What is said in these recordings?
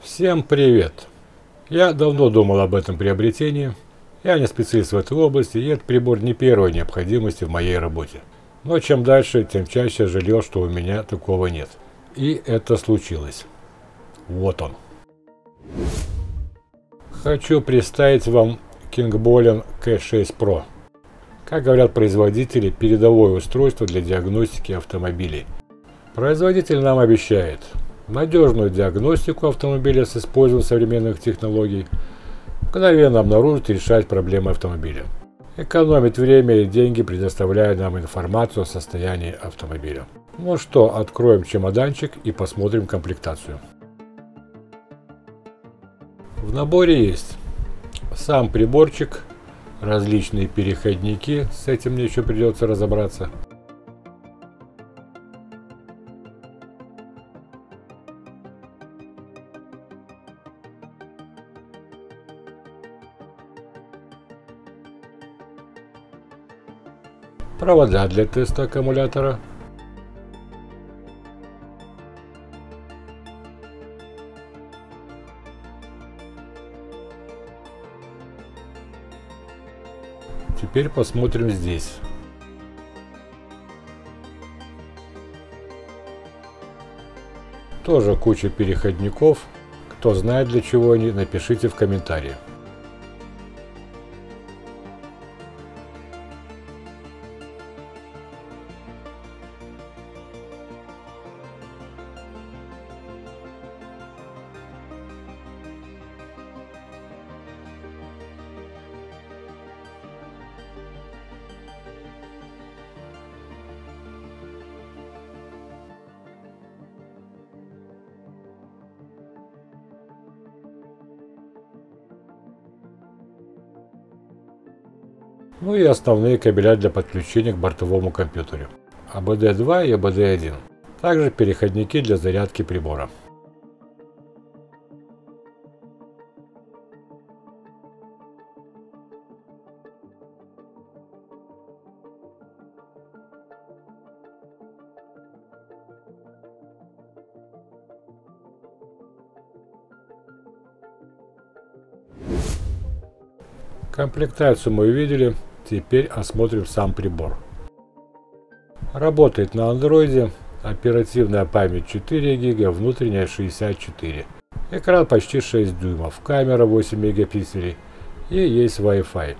Всем привет! Я давно думал об этом приобретении. Я не специалист в этой области, и этот прибор не первой необходимости в моей работе. Но чем дальше, тем чаще жалел, что у меня такого нет. И это случилось. Вот он. Хочу представить вам Kingbollen K6 Pro. Как говорят производители, передовое устройство для диагностики автомобилей. Производитель нам обещает надежную диагностику автомобиля с использованием современных технологий, мгновенно обнаружить и решать проблемы автомобиля, экономить время и деньги, предоставляя нам информацию о состоянии автомобиля. Ну что, откроем чемоданчик и посмотрим комплектацию. В наборе есть сам приборчик, различные переходники, с этим мне еще придется разобраться – провода для теста аккумулятора, Теперь посмотрим здесь. Тоже куча переходников. Кто знает для чего они, напишите в комментариях. Ну и основные кабеля для подключения к бортовому компьютеру. АБД-2 и АБД-1. Также переходники для зарядки прибора. Комплектацию мы увидели. Теперь осмотрим сам прибор. Работает на андроиде. Оперативная память 4 ГБ, внутренняя 64. Экран почти 6 дюймов, камера 8 мегапикселей и есть Wi-Fi.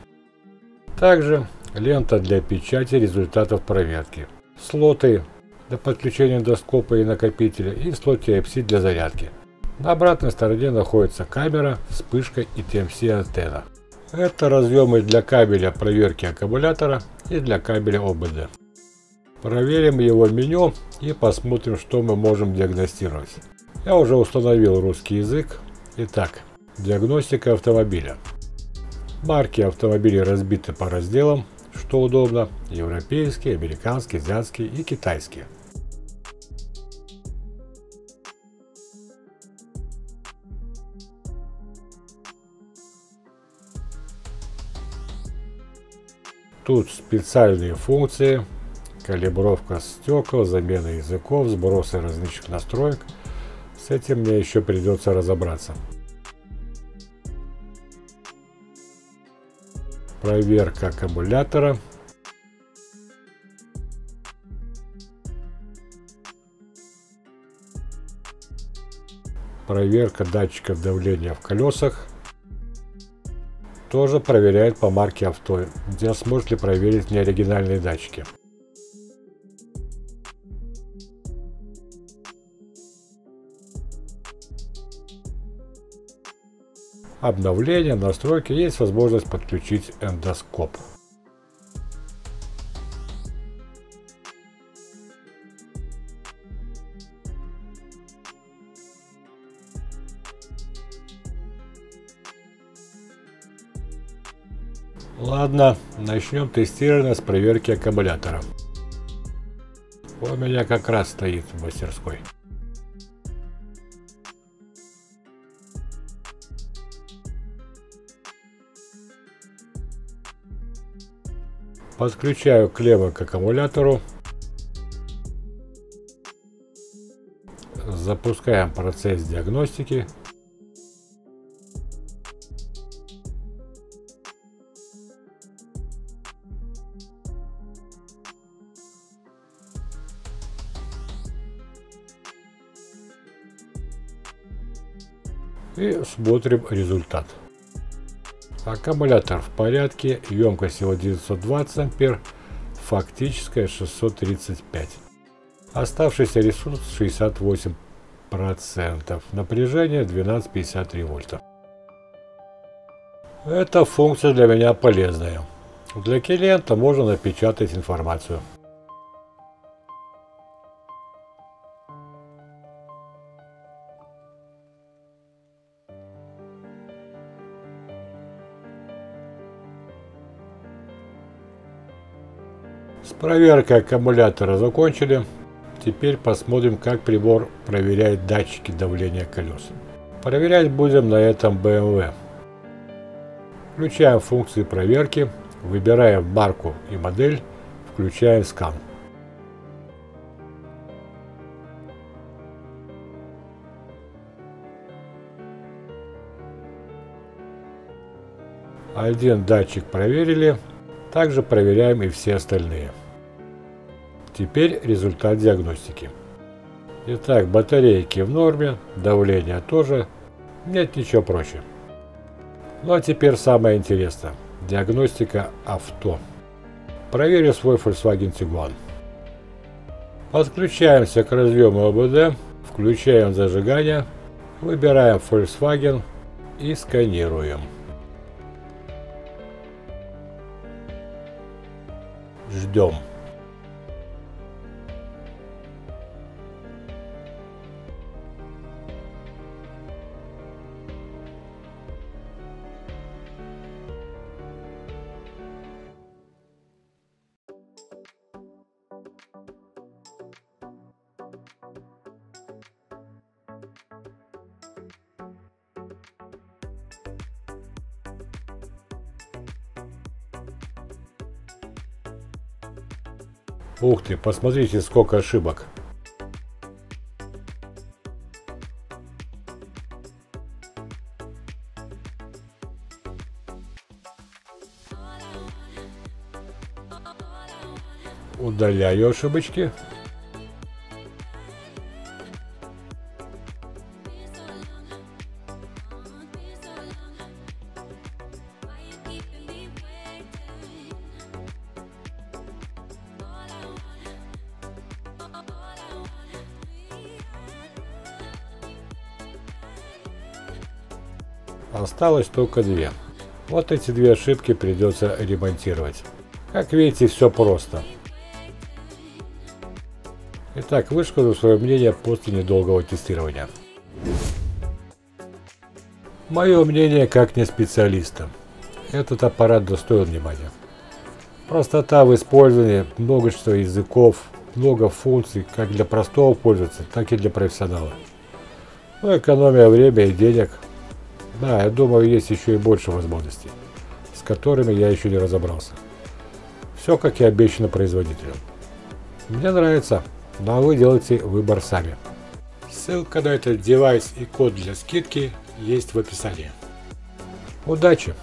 Также лента для печати результатов проверки. Слоты для подключения доскопа и накопителя и слот Type-C для зарядки. На обратной стороне находится камера, вспышка и TMC антенна. Это разъемы для кабеля проверки аккумулятора и для кабеля ОБД. Проверим его меню и посмотрим, что мы можем диагностировать. Я уже установил русский язык. Итак, диагностика автомобиля. Марки автомобилей разбиты по разделам, что удобно. Европейские, американские, азиатские и китайские. Тут специальные функции, калибровка стекол, замена языков, сбросы различных настроек. С этим мне еще придется разобраться. Проверка аккумулятора. Проверка датчиков давления в колесах тоже проверяет по марке авто, где сможет ли проверить неоригинальные датчики. Обновление, настройки, есть возможность подключить эндоскоп. Ладно, начнем тестирование с проверки аккумулятора. У меня как раз стоит в мастерской. Подключаю клеммы к аккумулятору. Запускаем процесс диагностики. И смотрим результат. Аккумулятор в порядке, емкость его 920 ампер, фактическая 635. Оставшийся ресурс 68%, напряжение 12,53 вольта. Эта функция для меня полезная. Для клиента можно напечатать информацию. С проверкой аккумулятора закончили. Теперь посмотрим, как прибор проверяет датчики давления колес. Проверять будем на этом BMW. Включаем функции проверки, выбираем марку и модель, включаем скан. Один датчик проверили, также проверяем и все остальные. Теперь результат диагностики. Итак, батарейки в норме, давление тоже, нет ничего проще. Ну а теперь самое интересное. Диагностика авто. Проверю свой Volkswagen Tiguan. Подключаемся к разъему ОБД, включаем зажигание, выбираем Volkswagen и сканируем. Ждем. Ух ты, посмотрите, сколько ошибок. Удаляю ошибочки. Осталось только две. Вот эти две ошибки придется ремонтировать. Как видите, все просто. Итак, выскажу свое мнение после недолгого тестирования. Мое мнение как не специалиста. Этот аппарат достоин внимания. Простота в использовании, множество языков, много функций как для простого пользователя, так и для профессионала. Ну, экономия времени и денег – да, я думаю, есть еще и больше возможностей, с которыми я еще не разобрался. Все, как и обещано производителю. Мне нравится, но вы делаете выбор сами. Ссылка на этот девайс и код для скидки есть в описании. Удачи!